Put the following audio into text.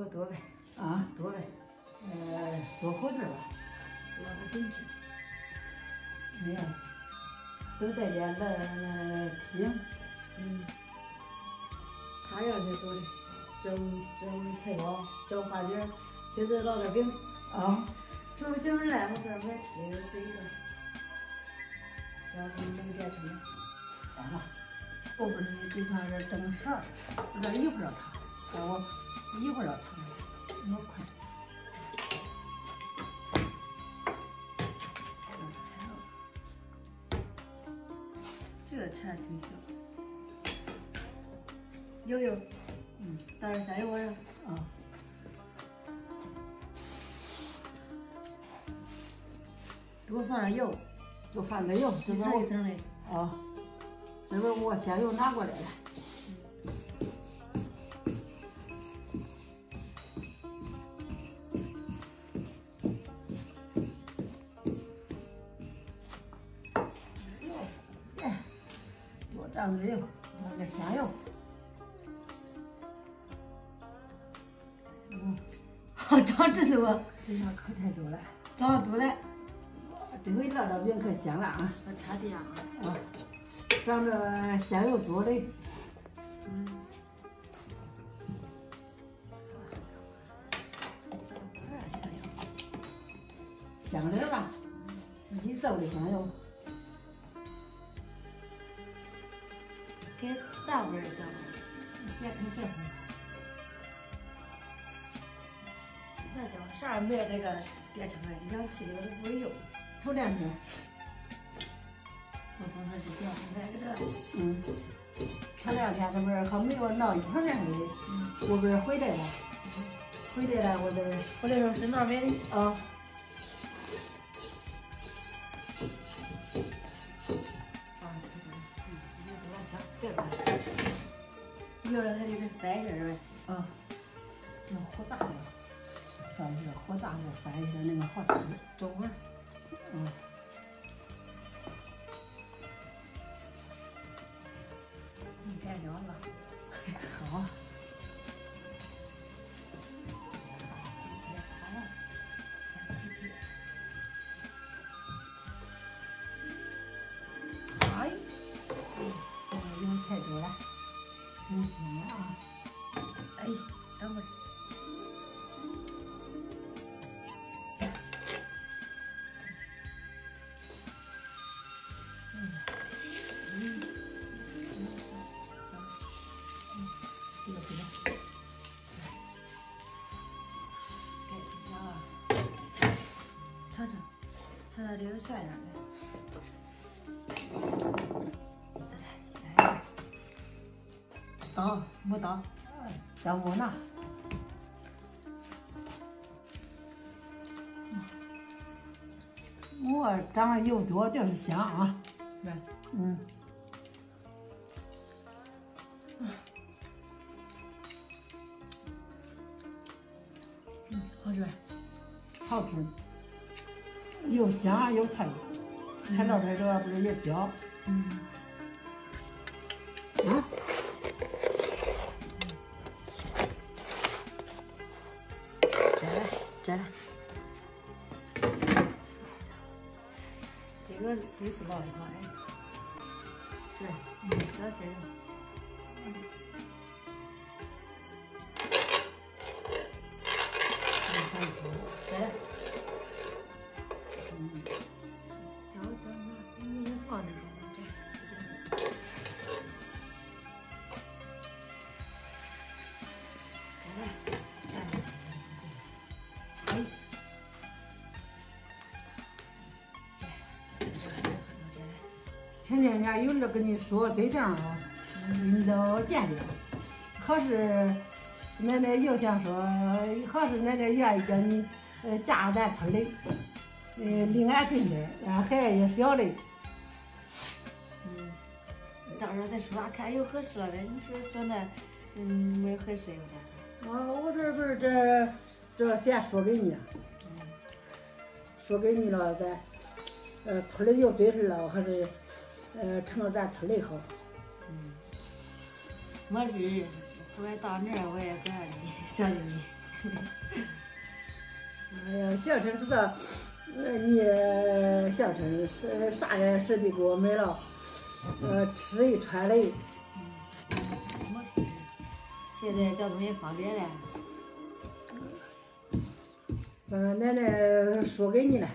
和多呗，啊，多呗，呃，多喝点吧。多还真吃。没有，都在家那那吃。嗯，他让他做的，蒸蒸菜包，蒸花卷，现在烙点饼。啊，中午媳妇来，我说没吃，自己做。要是能变成了，完了，我不是给他这蒸事儿，我这一会儿我一会儿他，我快。这个菜挺小。悠悠，嗯，倒点香油味儿。啊，多放点油，就放点油，这一边我层一层的。啊，这边我香油拿过来了。多长点油，那个香油。嗯，好，长真多，这下可太多了。长得多了。这回烙的饼可香了啊！我差点啊。啊，长着香油多的。嗯。这块儿香油。香点吧，自己做的香油。给大味儿香油，别看这个，那叫啥？买这个电车了氧气的我都不会用。头两天，我刚才就讲买个这，嗯，头两天他不是还没有闹一天呢，我不是回来了，回来了我这我那时候是哪儿买的？啊，啊，要，了它就是带劲儿呗。啊，那火大的，翻一下火大的翻一下那个好吃，中味儿。嗯。不行了啊！哎，等会儿。这个不行，给你啊，尝尝，尝尝这个啥样的？刀没刀，刀没拿。我长得又多就是香啊，来，嗯，嗯，好吃吧？好吃，又香又脆，看到这个不是也焦嗯，啊？这个第一次包的话，哎，对，嗯，小心点。摘了。嗯，前天人家有人跟你说对象了，你都见见，可是奶奶又想说，还是奶奶愿意叫你呃嫁咱村里，呃离俺近点儿，俺孩子也小嘞，嗯，到时候再说吧，看有合适的呗。你说说那，嗯，没合适有啥？我我这不是这这先说给你，嗯，说给你了，咱呃村里有对事了，还是呃成了咱村里好。嗯，我是后来到那儿我也搁那里想着你。哎呀，小陈知道，那你小陈是啥也舍得给我买了，呃，吃的穿的。现在交通也方便了。嗯，奶奶说给你了。